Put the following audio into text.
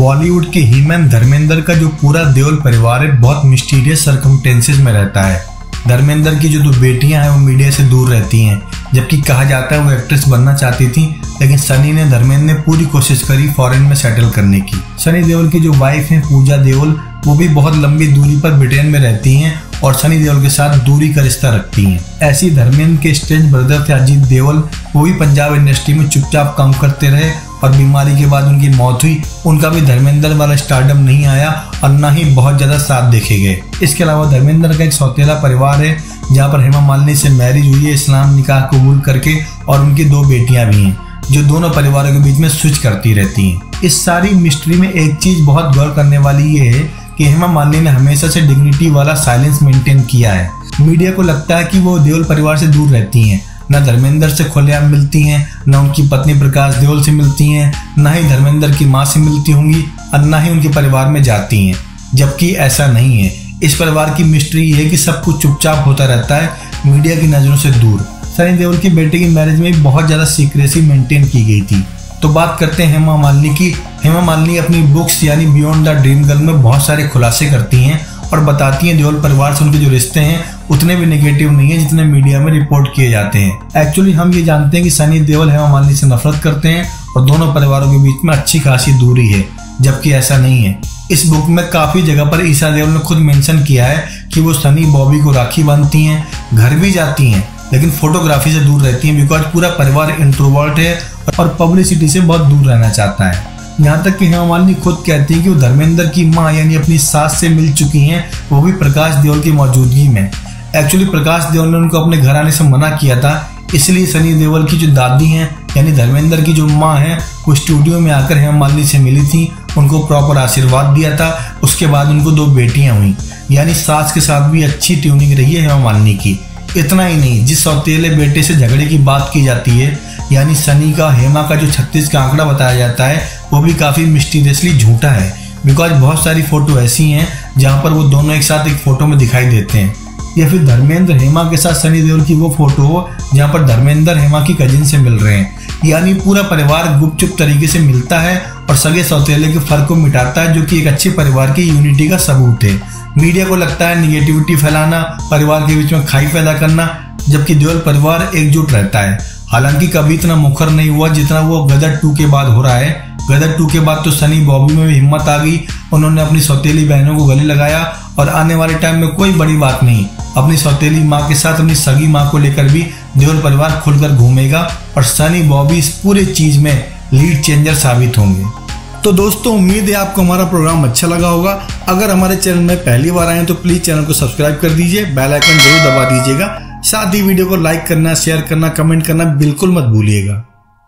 बॉलीवुड के हीमैन धर्मेंद्र का जो पूरा देओल परिवार है, बहुत मिस्टीरियस सर्कमटेंसेज में रहता है। धर्मेंद्र की जो दो बेटियाँ हैं, वो मीडिया से दूर रहती हैं। जबकि कहा जाता है वो एक्ट्रेस बनना चाहती थी, लेकिन सनी ने, धर्मेंद्र ने पूरी कोशिश करी फॉरेन में सेटल करने की। सनी देओल की जो वाइफ है, पूजा देओल, वो भी बहुत लंबी दूरी पर ब्रिटेन में रहती हैं और सनी देओल के साथ दूरी का रिश्ता रखती हैं। ऐसी धर्मेंद्र के स्टेज ब्रदर थे अजीत देओल, वो भी पंजाब इंडस्ट्री में चुपचाप काम करते रहे और बीमारी के बाद उनकी मौत हुई। उनका भी धर्मेंद्र वाला स्टार्डम नहीं आया और न ही बहुत ज़्यादा साथ देखे गए। इसके अलावा धर्मेंद्र का एक सौतेला परिवार है, जहाँ पर हेमा मालिनी से मैरिज हुई है, इस्लाम निकाह कबूल करके और उनकी दो बेटियाँ भी हैं, जो दोनों परिवारों के बीच में स्विच करती रहती हैं। इस सारी मिस्ट्री में एक चीज़ बहुत गौर करने वाली ये है कि हेमा मालिनी ने हमेशा से डिग्निटी वाला साइलेंस मेंटेन किया है। मीडिया को लगता है कि वो देओल परिवार से दूर रहती हैं न धर्मेंद्र से खुलेआम मिलती हैं, न उनकी पत्नी प्रकाश देओल से मिलती हैं, न ही धर्मेंद्र की माँ से मिलती होंगी और न ही उनके परिवार में जाती हैं। जबकि ऐसा नहीं है। इस परिवार की मिस्ट्री ये है कि सब कुछ चुपचाप होता रहता है, मीडिया की नज़रों से दूर। सनी देओल की बेटे की मैरिज में बहुत ज़्यादा सीक्रेसी मेंटेन की गई थी। तो बात करते हैं हेमा मालिनी की। हेमा मालिनी अपनी बुक्स यानी बियॉन्ड द ड्रीम गर्ल में बहुत सारे खुलासे करती हैं और बताती हैं देओल परिवार से उनके जो रिश्ते हैं उतने भी नेगेटिव नहीं है जितने मीडिया में रिपोर्ट किए जाते हैं। एक्चुअली हम ये जानते हैं कि सनी देओल हेमा मालिनी से नफरत करते हैं और दोनों परिवारों के बीच में अच्छी खासी दूरी है, जबकि ऐसा नहीं है। इस बुक में काफ़ी जगह पर ईशा देओल ने खुद मेंशन किया है कि वो सनी, बॉबी को राखी बांधती हैं, घर भी जाती हैं, लेकिन फोटोग्राफी से दूर रहती हैं बिकॉज़ पूरा परिवार इंट्रोवर्ट है और पब्लिसिटी से बहुत दूर रहना चाहता है। यहाँ तक कि हेमा मालिनी खुद कहती है कि वो धर्मेंद्र की माँ यानी अपनी सास से मिल चुकी हैं, वो भी प्रकाश देओल की मौजूदगी में। एक्चुअली प्रकाश देओल ने उनको अपने घर आने से मना किया था। इसलिए सनी देओल की जो दादी हैं, यानी धर्मेंद्र की जो माँ हैं, वो स्टूडियो में आकर हेमा मालिनी से मिली थी। उनको प्रॉपर आशीर्वाद दिया था। उसके बाद उनको दो बेटियाँ हुई। यानी सास के साथ भी अच्छी ट्यूनिंग रही है हेमा मालिनी की। इतना ही नहीं, जिस सौतेले बेटे से झगड़े की बात की जाती है, यानी सनी का, हेमा का जो छत्तीस का आंकड़ा बताया जाता है, वो भी काफ़ी मिस्टीरियसली झूठा है। बिकॉज़ बहुत सारी फ़ोटो ऐसी हैं, जहाँ पर वो दोनों एक साथ एक फ़ोटो में दिखाई देते हैं। या फिर धर्मेंद्र हेमा के साथ सनी देओल की वो फ़ोटो हो, जहाँ पर धर्मेंद्र हेमा की कजिन से मिल रहे हैं। यानी पूरा परिवार गुपचुप तरीके से मिलता है और सगे सौतेले के फ़र्क को मिटाता है, जो कि एक अच्छे परिवार की यूनिटी का सबूत है। मीडिया को लगता है निगेटिविटी फैलाना, परिवार के बीच में खाई पैदा करना, जबकि देवल परिवार एकजुट रहता है। हालाँकि कभी इतना मुखर नहीं हुआ जितना वो गदर टू के बाद हो रहा है। गदर टू के बाद तो सनी बॉबी में भी हिम्मत आ गई। उन्होंने अपनी सौतेली बहनों को गले लगाया और आने वाले टाइम में कोई बड़ी बात नहीं। अपनी सौतेली माँ के साथ अपनी सगी माँ को लेकर भी देवल परिवार खुलकर घूमेगा और सनी बॉबी इस पूरे चीज़ में लीड चेंजर साबित होंगे। तो दोस्तों, उम्मीद है आपको हमारा प्रोग्राम अच्छा लगा होगा। अगर हमारे चैनल में पहली बार आए तो प्लीज़ चैनल को सब्सक्राइब कर दीजिए बेल आइकन ज़रूर दबा दीजिएगा। साथ ही वीडियो को लाइक करना शेयर करना कमेंट करना बिल्कुल मत भूलिएगा।